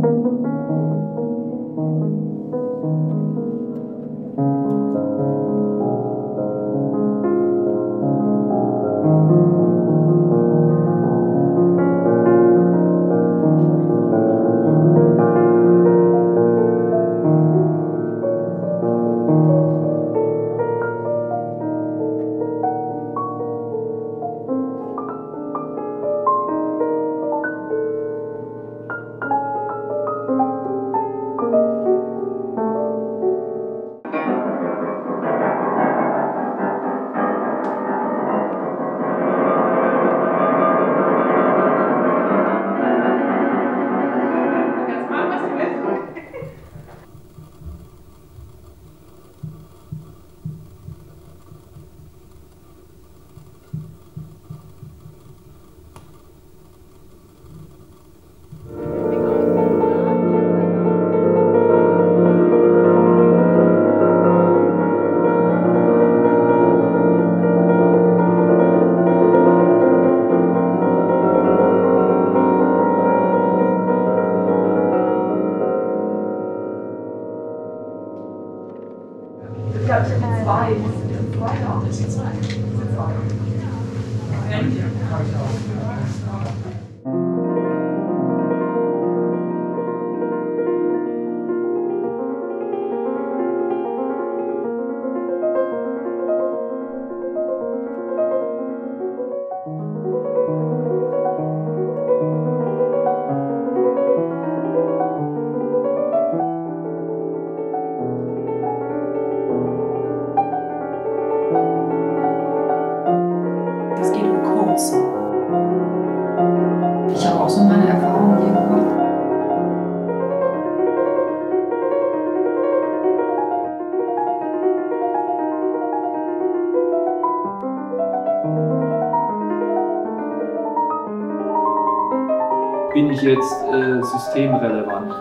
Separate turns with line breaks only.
thank you Ja, ich habe zwei. Ich habe zwei da. Ich habe
bin ich jetzt äh, systemrelevant?